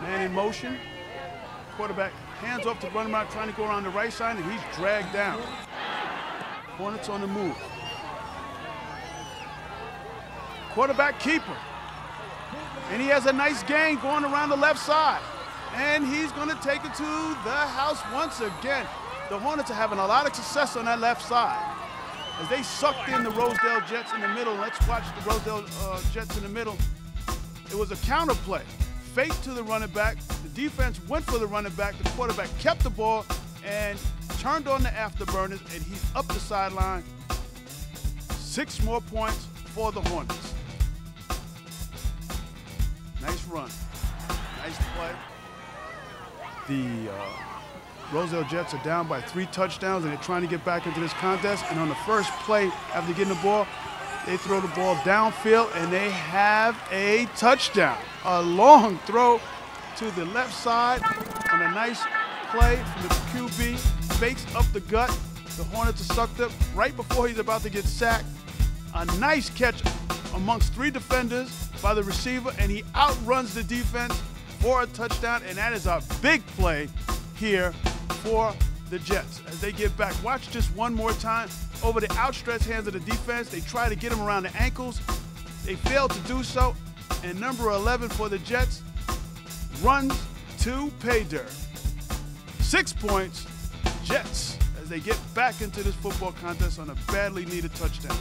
Man in motion. Quarterback hands off to running back, trying to go around the right side, and he's dragged down. Hornets on the move. Quarterback keeper. And he has a nice gain going around the left side. And he's going to take it to the house once again. The Hornets are having a lot of success on that left side. As they sucked in the Rosedale Jets in the middle. Let's watch the Rosedale uh, Jets in the middle. It was a counter play. Fake to the running back. The defense went for the running back. The quarterback kept the ball and turned on the afterburners, and he's up the sideline. Six more points for the Hornets. Nice run. Nice play. The uh, Jets are down by three touchdowns and they're trying to get back into this contest. And on the first play, after getting the ball, they throw the ball downfield and they have a touchdown. A long throw to the left side on a nice play from the QB. Fakes up the gut. The Hornets are sucked up right before he's about to get sacked. A nice catch amongst three defenders by the receiver, and he outruns the defense for a touchdown, and that is a big play here for the Jets as they get back. Watch just one more time over the outstretched hands of the defense. They try to get him around the ankles. They fail to do so, and number 11 for the Jets runs to pay dirt. Six points, Jets, as they get back into this football contest on a badly needed touchdown.